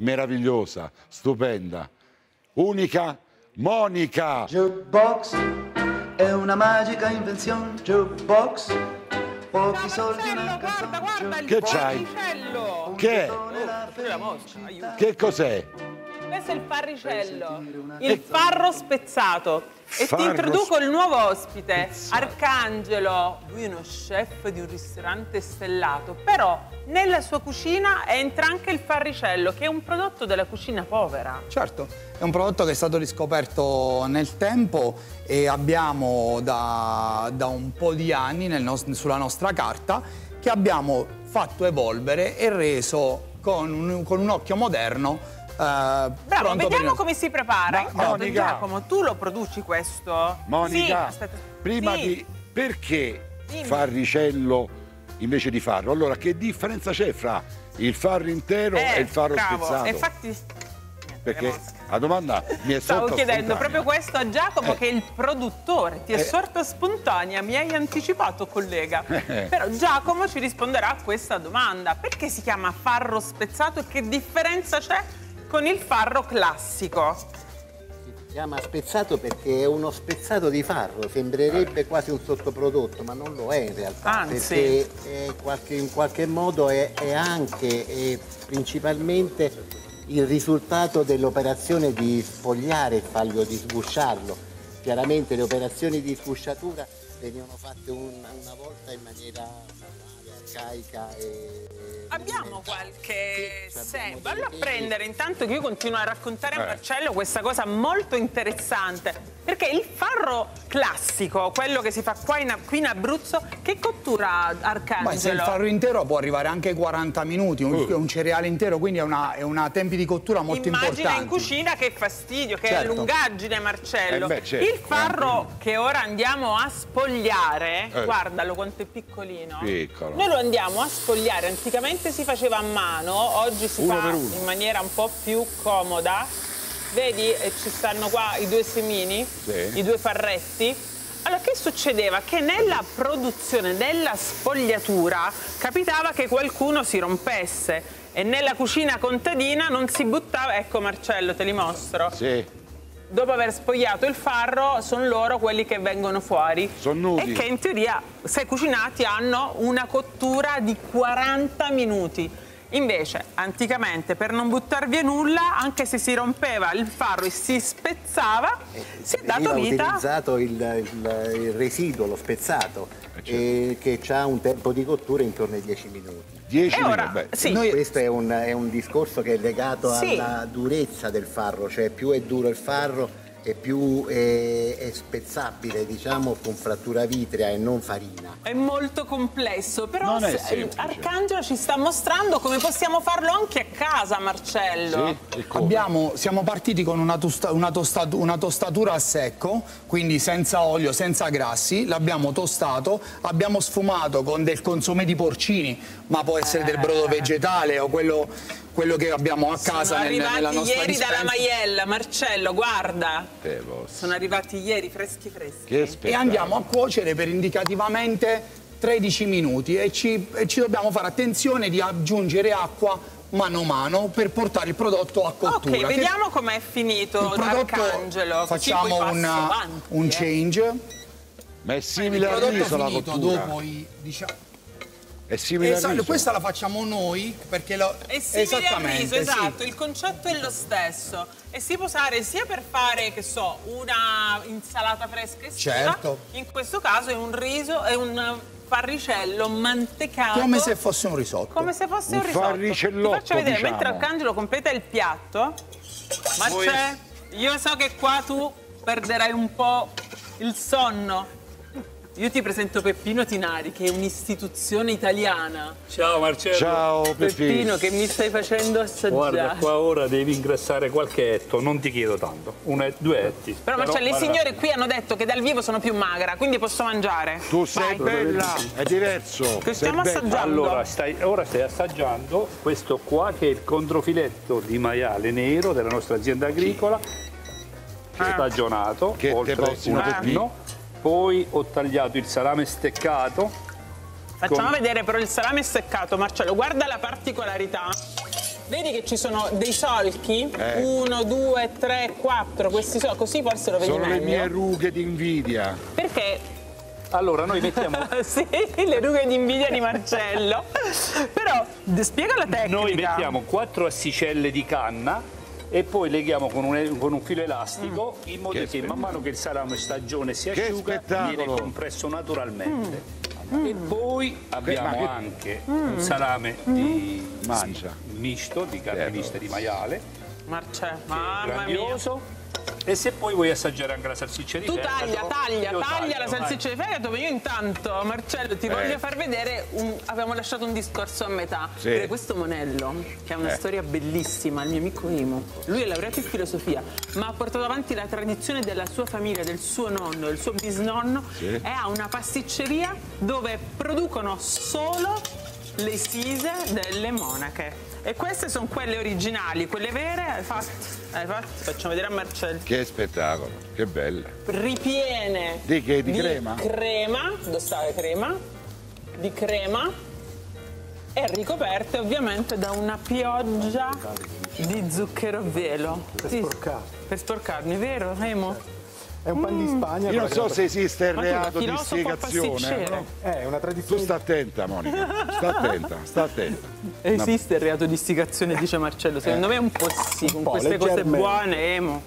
meravigliosa, stupenda, unica, Monica. Jukebox è una magica invenzione. Jukebox, pochi soldi una guarda, canzone. guarda il Che c'hai? Che è? Oh, la mosca, aiuto. Che cos'è? Questo è il farricello, il farro spezzato. E Farro ti introduco il nuovo ospite, spezzato. Arcangelo. Lui è uno chef di un ristorante stellato, però nella sua cucina entra anche il farricello, che è un prodotto della cucina povera. Certo, è un prodotto che è stato riscoperto nel tempo e abbiamo da, da un po' di anni nel nos- sulla nostra carta che abbiamo fatto evolvere e reso con un, con un occhio moderno. Eh, Bravo, vediamo come si prepara. Ma- Intanto, Monica. Giacomo, tu lo produci questo? Monica, Sì, aspetta. prima Sì. di... Perché Dimmi. farricello invece di farro? Allora, che differenza c'è fra il farro intero Eh, e il farro bravo. spezzato? Infatti, Perché la domanda mi è Stavo sorta chiedendo spontanea. proprio questo a Giacomo Eh. che è il produttore, ti è Eh. sorta spontanea, mi hai anticipato collega. Eh. Però Giacomo ci risponderà a questa domanda. Perché si chiama farro spezzato e che differenza c'è con il farro classico? Si chiama spezzato perché è uno spezzato di farro, sembrerebbe quasi un sottoprodotto, ma non lo è in realtà. Anzi. Perché qualche- in qualche modo è, è anche e principalmente il risultato dell'operazione di sfogliare il faglio, di sgusciarlo. Chiaramente le operazioni di sgusciatura venivano fatte un- una volta in maniera arcaica e... Abbiamo qualche Sì, dei Vallo a prendere intanto che io continuo a raccontare a Eh. Marcello questa cosa molto interessante. Perché il farro classico, quello che si fa qua in, qui in Abruzzo, che cottura Arcangelo? Beh, se il farro intero può arrivare anche ai 40 minuti, un, Uh. un cereale intero, quindi è una, è una tempi di cottura molto Immagina importanti. in cucina che fastidio, che Certo. lungaggine Marcello. Eh beh, certo, Il farro che ora andiamo a spogliare, Eh. guardalo quanto è piccolino. Piccolo. Noi lo andiamo a spogliare, anticamente si faceva a mano, oggi si Uno fa in maniera un po' più comoda. Vedi, E ci stanno qua i due semini, Sì. i due farretti. Allora, che succedeva? Che nella produzione della sfogliatura capitava che qualcuno si rompesse e nella cucina contadina non si buttava. Ecco Marcello, te li mostro. Sì, Dopo aver spogliato il farro, sono loro quelli che vengono fuori. Son nudi. E che in teoria, se cucinati, hanno una cottura di 40 minuti. Invece, anticamente, per non buttar via nulla, anche se si rompeva il farro e si spezzava, si è dato vita utilizzato il, il- il residuo, lo spezzato, certo. eh, che ha un tempo di cottura intorno ai 10 minuti. 10 E ora, minuti. beh. sì, Noi- Questo è un, è un discorso che è legato Sì. alla durezza del farro, cioè più è duro il farro e più è, è spezzabile, diciamo, con frattura vitrea e non farina. è molto complesso, però. Arcangelo ci sta mostrando come possiamo farlo anche a casa, Marcello. Sì? Abbiamo- siamo partiti con una, tosta- una tostatu- una tostatura a secco, quindi senza olio, senza grassi, l'abbiamo tostato, abbiamo sfumato con del consomé di porcini, ma può essere del brodo vegetale o quello, quello che abbiamo a casa Sono nel- arrivati nella nostra ieri dalla dispensa. Maiella, Marcello, guarda. Eh, Sono arrivati ieri freschi freschi. E andiamo a cuocere per indicativamente 13 minuti e ci, e ci dobbiamo fare attenzione di aggiungere acqua mano a mano per portare il prodotto a cottura. Ok, che- vediamo com'è finito il prodotto Arcangelo. così facciamo poi passo un, avanti, un eh. change Ma è il simile al riso la cottura. dopo i diciamo È simile al Esatto, riso. questa la facciamo noi perché lo, È simile al esattamente riso, sì. esatto, il concetto è lo stesso e si può usare sia per fare, che so, una insalata fresca estiva, Certo. in questo caso è un riso, è un farricello mantecato. come se fosse un risotto Come se fosse un, Un risotto. farricellotto, Ti faccio vedere, diciamo. mentre Arcangelo completa il piatto, ma Voi- c'è, io so che qua tu perderai un po' il sonno. Io ti presento Peppino Tinari, che è un'istituzione italiana. Ciao Marcello. Ciao Peppino, Peppino. che mi stai facendo assaggiare. Guarda, qua ora devi ingrassare qualche etto, non ti chiedo tanto, un et- due etti. Però Marcello, i guarda, signori qui hanno detto che dal vivo sono più magra, quindi posso mangiare. Tu sei Vai. bella, è diverso. Che sei stiamo bella. assaggiando. Allora, stai, ora stai assaggiando questo qua che è il controfiletto di maiale nero della nostra azienda agricola, stagionato, Che oltre un anno. Poi ho tagliato il salame steccato, Facciamo con- vedere però il salame steccato, Marcello. Guarda la particolarità. Vedi che ci sono dei solchi? Eh. Uno, due, tre, quattro. Questi sono così forse lo vedi Sono le meglio. mie rughe di invidia. Perché Allora, noi mettiamo sì, le rughe di invidia di Marcello. Però spiega la tecnica. Noi mettiamo quattro assicelle di canna e poi leghiamo con un, con un filo elastico in modo Che che, man mano che il salame stagione si Che asciuga spettacolo. viene compresso naturalmente. E poi abbiamo che- anche un salame di Mangia. misto, di carne Eh, mista di maiale, Marcello, mamma mia. E se poi vuoi assaggiare anche la salsiccia di Tu fegato, taglia, taglia, taglia taglio, la vai. salsiccia di fegato, ma io intanto, Marcello, ti voglio far vedere, un- abbiamo lasciato un discorso a metà. Sì. Questo Monello, che ha una Eh. storia bellissima, il mio amico Imo, lui è laureato in filosofia, ma ha portato avanti la tradizione della sua famiglia, del suo nonno, del suo bisnonno, Sì. e ha una pasticceria dove producono solo le sise delle monache. E queste sono quelle originali, quelle vere, hai fatto, hai fatto, facciamo vedere a Marcello Che spettacolo, che bella. ripiene Di che? Di crema? crema, dove sta la crema? Di crema e ricoperte ovviamente da una pioggia di zucchero a velo. Per sporcarli. Per sporcarmi, vero Emo? È un pan di Spagna. Io non so se esiste il tu reato di istigazione. no? È una Tu tradizione. sta attenta, Monica. Sta attenta, sta attenta. Esiste il reato di istigazione, dice Marcello. Secondo me un po' sì, con po', queste cose buone, Emo.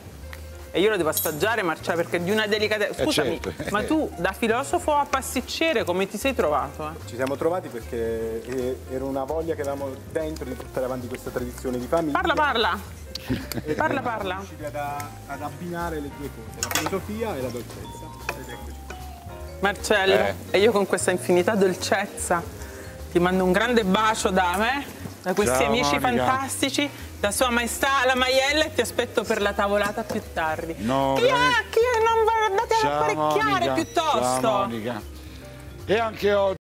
E io lo devo assaggiare, Marcello, perché è di una delicatezza. Scusami, certo. ma tu da filosofo a pasticcere come ti sei trovato? eh? Ci siamo trovati perché eh, era una voglia che avevamo dentro di portare avanti questa tradizione di famiglia. Parla, parla! E parla, parla. riusciti Ad, ad abbinare le due cose, la filosofia e la dolcezza. Ed eccoci. Marcello, Eh. e io con questa infinita dolcezza ti mando un grande bacio da me, da questi Ciao, amici Monica. fantastici, da Sua Maestà la Maiella e ti aspetto per la tavolata più tardi. No, Chi è? Chi è? Non andate ad apparecchiare piuttosto. Ciao Monica. E anche oggi